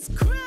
It's crazy.